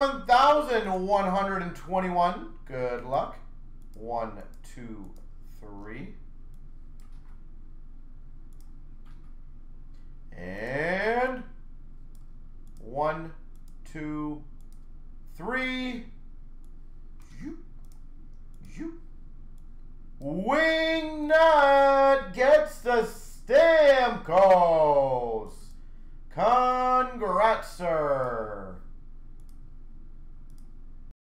1,121. Good luck. One, two, three. And one, two, three. You, you. Wingnut gets the Stamkos. Congrats, sir.